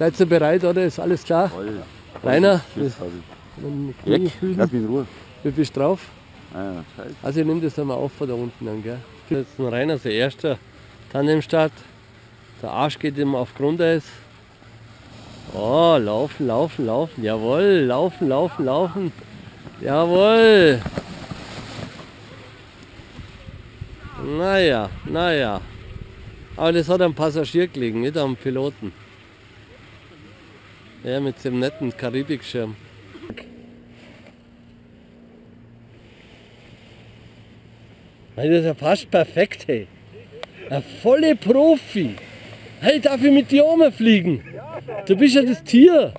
Seid ihr bereit, oder? Ist alles klar? Voll. Rainer, dem Weg, lass mich in Ruhe. Wie bist du drauf? Ah. Also ich nehme das einmal auf von da unten an, gell? Jetzt ein Rainer, der erste Tandemstart. Der Arsch geht ihm auf Grundeis. Oh, laufen, laufen, laufen. Jawohl, laufen, laufen, laufen. Jawohl. Naja, naja. Aber das hat am Passagier gelegen, nicht am Piloten. Ja, mit dem netten Karibikschirm. Hey, das ist ja fast perfekt, hey. Ein volle Profi. Hey, darf ich mit dir fliegen? Du bist ja das Tier.